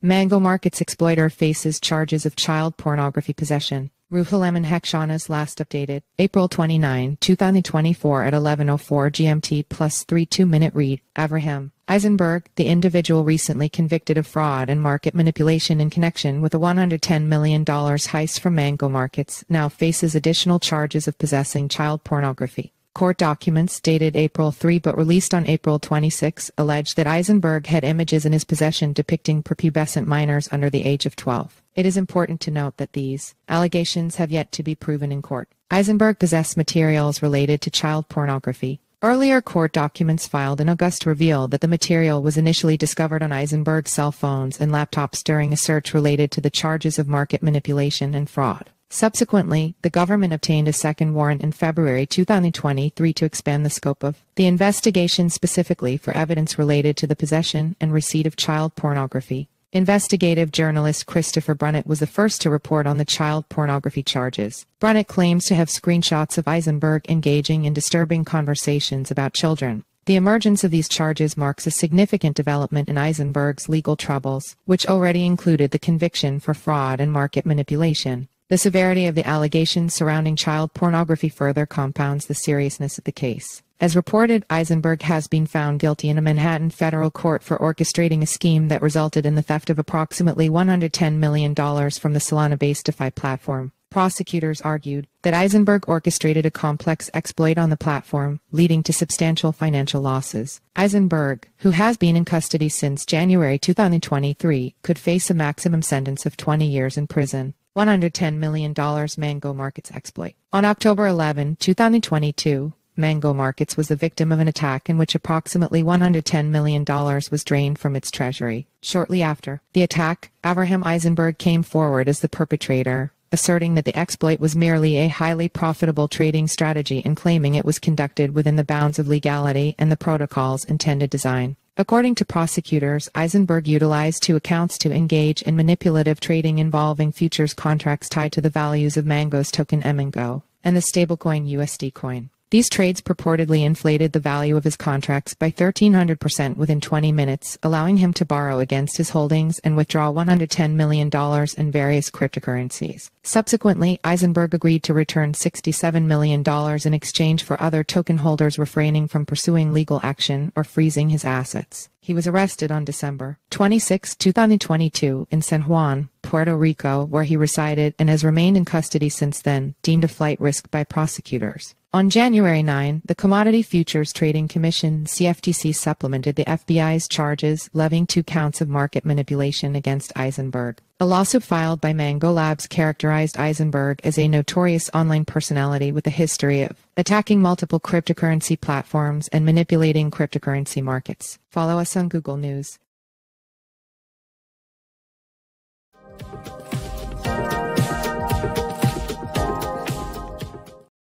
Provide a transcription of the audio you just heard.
Mango Markets exploiter faces charges of child pornography possession. Ruholamin Haqshanas last updated, April 29, 2024 at 11.04 GMT plus 3 2-minute read, Avraham. Eisenberg, the individual recently convicted of fraud and market manipulation in connection with a $110 million heist from Mango Markets, now faces additional charges of possessing child pornography. Court documents dated April 3 but released on April 26 allege that Eisenberg had images in his possession depicting prepubescent minors under the age of 12. It is important to note that these allegations have yet to be proven in court. Eisenberg possessed materials related to child pornography. Earlier court documents filed in August revealed that the material was initially discovered on Eisenberg's cell phones and laptops during a search related to the charges of market manipulation and fraud. Subsequently, the government obtained a second warrant in February 2023 to expand the scope of the investigation specifically for evidence related to the possession and receipt of child pornography. Investigative journalist Christopher Brunet was the first to report on the child pornography charges. Brunet claims to have screenshots of Eisenberg engaging in disturbing conversations about children. The emergence of these charges marks a significant development in Eisenberg's legal troubles, which already included the conviction for fraud and market manipulation. The severity of the allegations surrounding child pornography further compounds the seriousness of the case. As reported, Eisenberg has been found guilty in a Manhattan federal court for orchestrating a scheme that resulted in the theft of approximately $110 million from the Solana-based DeFi platform. Prosecutors argued that Eisenberg orchestrated a complex exploit on the platform, leading to substantial financial losses. Eisenberg, who has been in custody since January 2023, could face a maximum sentence of 20 years in prison. $110 million Mango Markets exploit. On October 11, 2022, Mango Markets was the victim of an attack in which approximately $110 million was drained from its treasury. Shortly after the attack, Avraham Eisenberg came forward as the perpetrator, asserting that the exploit was merely a highly profitable trading strategy and claiming it was conducted within the bounds of legality and the protocol's intended design. According to prosecutors, Eisenberg utilized two accounts to engage in manipulative trading involving futures contracts tied to the values of Mango's token MNGO and the stablecoin USD coin. These trades purportedly inflated the value of his contracts by 1300% within 20 minutes, allowing him to borrow against his holdings and withdraw $110 million in various cryptocurrencies. Subsequently, Eisenberg agreed to return $67 million in exchange for other token holders refraining from pursuing legal action or freezing his assets. He was arrested on December 26, 2022, in San Juan, Puerto Rico, where he resided and has remained in custody since then, deemed a flight risk by prosecutors. On January 9, the Commodity Futures Trading Commission CFTC supplemented the FBI's charges, levying two counts of market manipulation against Eisenberg. A lawsuit filed by Mango Labs characterized Eisenberg as a notorious online personality with a history of attacking multiple cryptocurrency platforms and manipulating cryptocurrency markets. Follow us on Google News.